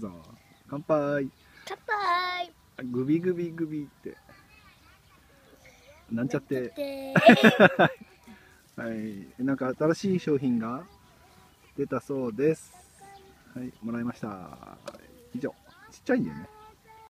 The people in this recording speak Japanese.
ぞ。乾杯。乾杯。グビグビグビって。なんちゃって。はい。なんか新しい商品が出たそうです。はいもらいました。以上。ちっちゃいんだよね。